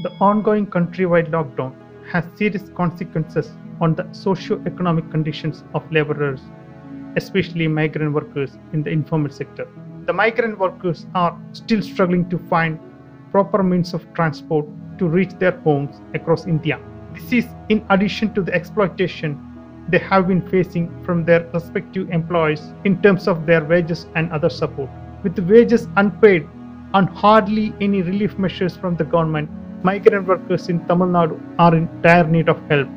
The ongoing countrywide lockdown has serious consequences on the socio-economic conditions of laborers, especially migrant workers in the informal sector. The migrant workers are still struggling to find proper means of transport to reach their homes across India. This is in addition to the exploitation they have been facing from their respective employers in terms of their wages and other support. With wages unpaid and hardly any relief measures from the government, migrant workers in Tamil Nadu are in dire need of help.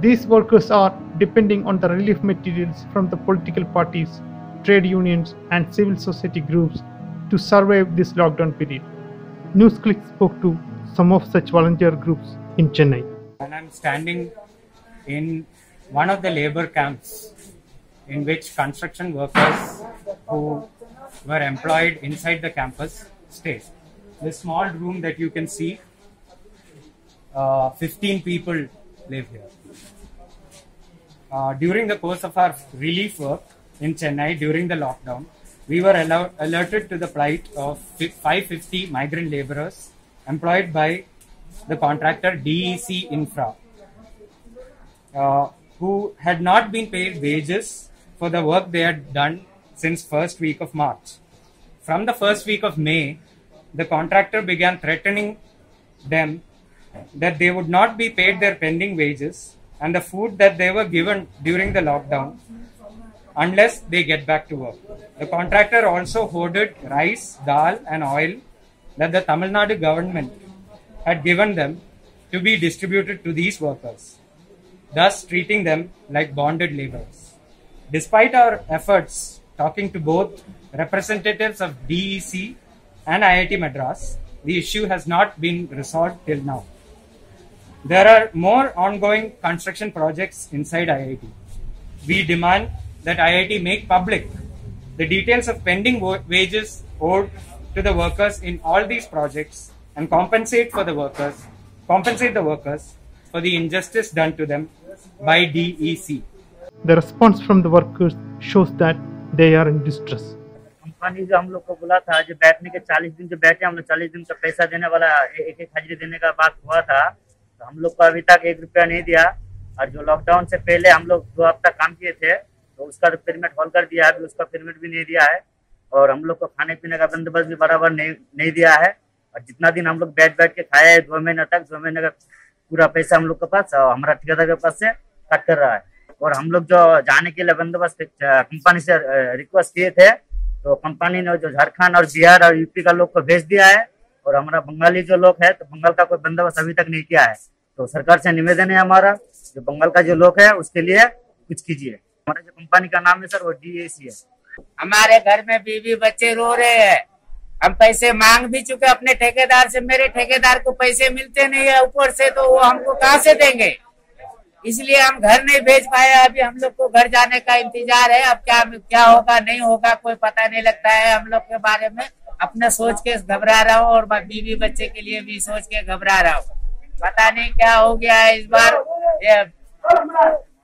These workers are depending on the relief materials from the political parties, trade unions, and civil society groups to survive this lockdown period. NewsClick spoke to some of such volunteer groups in Chennai. And I'm standing in one of the labor camps in which construction workers who were employed inside the campus stay. This small room that you can see, uh, 15 people live here. Uh, during the course of our relief work in Chennai during the lockdown, we were alert, alerted to the plight of 550 migrant laborers employed by the contractor DEC Infra, uh, who had not been paid wages for the work they had done since first week of March. From the first week of May, the contractor began threatening them that they would not be paid their pending wages and the food that they were given during the lockdown unless they get back to work. The contractor also hoarded rice, dal, and oil that the Tamil Nadu government had given them to be distributed to these workers, thus treating them like bonded laborers. Despite our efforts talking to both representatives of DEC and IIT Madras, the issue has not been resolved till now. There are more ongoing construction projects inside IIT. We demand that IIT make public the details of pending wo- wages owed to the workers in all these projects and compensate for the workers, compensate the workers for the injustice done to them by DEC. The response from the workers shows that they are in distress. Company जो हम लोग को बोला था जो बैठने के चालीस दिन जो बैठे हम लोग चालीस दिन का पैसा देने वाला एक एक हाजिरी देने का बात हुआ था तो हम लोग को अभी तक एक रुपया नहीं दिया। और जो लॉकडाउन से पहले हम लोग दो हफ़्ता काम किए थे तो उसका तो पेमेंट हॉल कर दिया है, अभी उसका पेमेंट भी नहीं दिया है। और हम लोग को खाने पीने का बंदोबस्त भी बराबर नहीं नहीं दिया है। और जितना दिन हम लोग बैठ बैठ के खाए हैं, दो महीने तक, दो महीने का पूरा पैसा हम लोग के पास, और हमारा ठेकेदार के पास से कट कर रहा है। और हम लोग जो जाने के लिए बंदोबस्त कंपनी से रिक्वेस्ट किए थे तो कंपनी ने जो झारखंड और बिहार और यूपी का लोग को भेज दिया है। और हमारा बंगाली जो लोग है तो बंगाल का कोई बंदोबस्त अभी तक नहीं किया है। तो सरकार से निवेदन है हमारा जो बंगाल का जो लोग है, उसके लिए कुछ कीजिए। हमारा जो कंपनी का नाम है सर, वो डीएसी है। हमारे घर में बीवी बच्चे रो रहे हैं। हम पैसे मांग भी चुके अपने ठेकेदार से। मेरे ठेकेदार को पैसे मिलते नहीं है, ऊपर से तो वो हमको कहाँ से देंगे? इसलिए हम घर नहीं भेज पाए अभी हम लोग को घर जाने का इंतज़ार है। अब क्या क्या होगा, नहीं होगा, कोई पता नहीं लगता है हम लोग के बारे में। अपने सोच के घबरा रहा हूँ और बीवी बच्चे के लिए भी सोच के घबरा रहा हूँ। पता नहीं क्या हो गया है इस बार। ये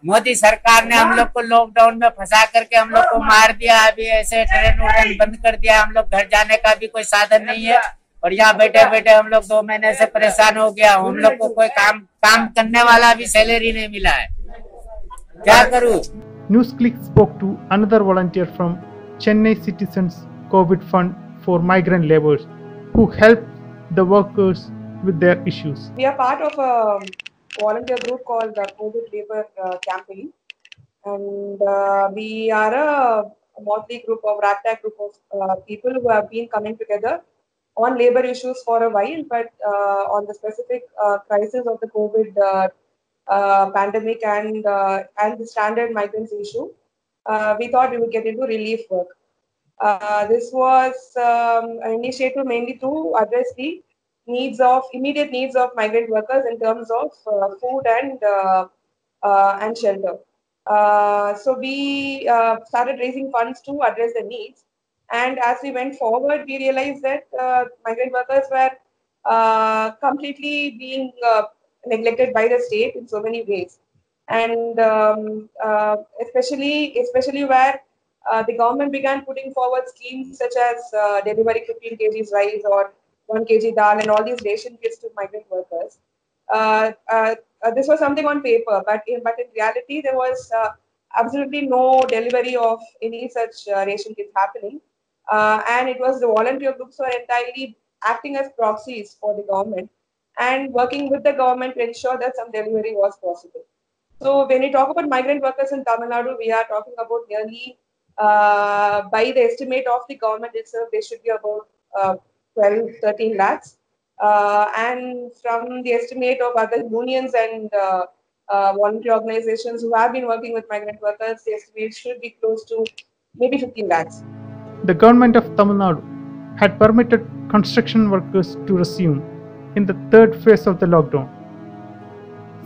मोदी सरकार ने हम लोग को लॉकडाउन में फंसा करके हम लोग को मार दिया। अभी ऐसे ट्रेन व्रेन बंद कर दिया। हम लोग घर जाने का भी कोई साधन नहीं है। और यहाँ बैठे बैठे हम लोग दो महीने से परेशान हो गया हम लोग को कोई काम काम करने वाला भी सैलरी नहीं मिला है। क्या करूँ? NewsClick spoke to another volunteer from Chennai Citizens COVID Fund for migrant laborers who help the workers with their issues. We are part of a volunteer group called the COVID Labor uh, Campaign, and uh, we are a, motley group of ragtag group of uh, people who have been coming together on labor issues for a while, but uh, on the specific uh, crisis of the COVID uh, pandemic and and the standard migrants issue, we thought we would get into relief work. Uh, this was um, an initiative mainly to address the needs of immediate needs of migrant workers in terms of uh, food and uh, uh, and shelter. Uh, so we started raising funds to address the needs, and as we went forward, we realized that migrant workers were completely being neglected by the state in so many ways, and um, especially especially where uh, the government began putting forward schemes such as uh, delivery 15 kgs rice or one kg dal and all these ration kits to migrant workers. Uh, uh, uh, this was something on paper, but in, but in reality, there was absolutely no delivery of any such ration kits happening. And it was the volunteer groups were entirely acting as proxies for the government and working with the government to ensure that some delivery was possible. So when we talk about migrant workers in Tamil Nadu, we are talking about nearly, uh, by the estimate of the government itself, there should be about uh, 12, 13 lakhs. Uh, and from the estimate of other unions and uh, uh, voluntary organizations who have been working with migrant workers, the estimate should be close to maybe 15 lakhs. The government of Tamil Nadu had permitted construction workers to resume in the third phase of the lockdown.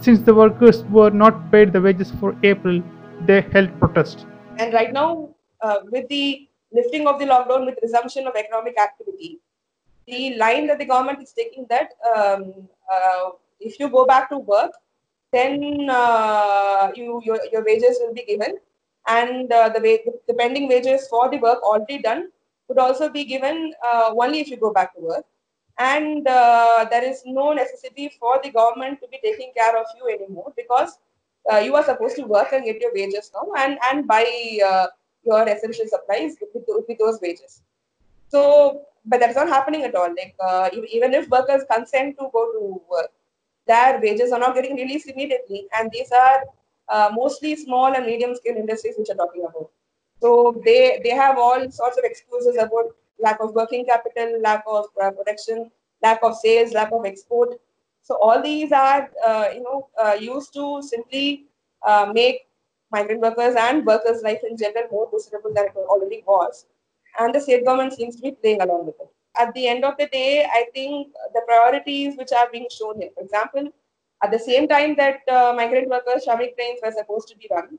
Since the workers were not paid the wages for April, they held protest. And right now, with the lifting of the lockdown, with resumption of economic activity, the line that the government is taking that um, uh, if you go back to work, then uh, you your, your wages will be given, and uh, the, wa- the pending wages for the work already done would also be given uh, only if you go back to work. And uh, there is no necessity for the government to be taking care of you anymore because uh, you are supposed to work and get your wages now. And, and uh, your essential supplies with, with those wages. So, but that's not happening at all. Like, uh, even if workers consent to go to work, their wages are not getting released immediately. And these are uh, mostly small and medium scale industries which are talking about. So they they have all sorts of excuses about lack of working capital, lack of uh, production, lack of sales, lack of export. So all these are uh, you know uh, used to simply uh, make migrant workers and workers' life in general more miserable than it already was. And the state government seems to be playing along with it. At the end of the day, I think the priorities which are being shown here, for example, at the same time that uh, migrant workers, Shramik trains were supposed to be run,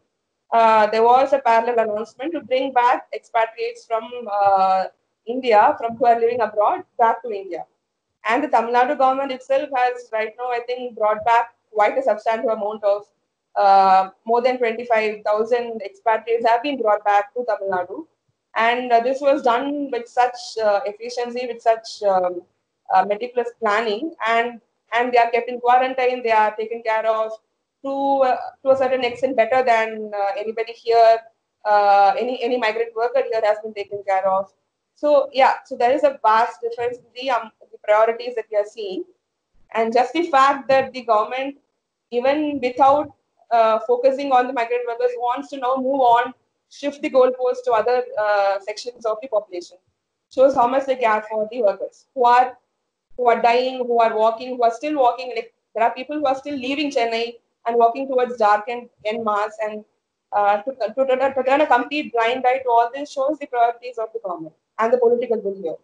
uh, there was a parallel announcement to bring back expatriates from uh, India, from who are living abroad, back to India. And the Tamil Nadu government itself has right now, I think, brought back quite a substantial amount of uh, more than 25,000 expatriates have been brought back to Tamil Nadu. And uh, this was done with such uh, efficiency, with such um, uh, meticulous planning, and and they are kept in quarantine. They are taken care of to uh, to a certain extent better than uh, anybody here. Any any migrant worker here has been taken care of. So yeah, so there is a vast difference in the, um, the priorities that we are seeing, and just the fact that the government, even without uh, focusing on the migrant workers, wants to now move on, shift the goalposts to other uh, sections of the population, shows how much they care for the workers who are who are dying, who are walking, who are still walking. Like there are people who are still leaving Chennai and walking towards dark and en masse, and uh, to, to, to, to turn a complete blind eye to all this shows the priorities of the government and the political will here.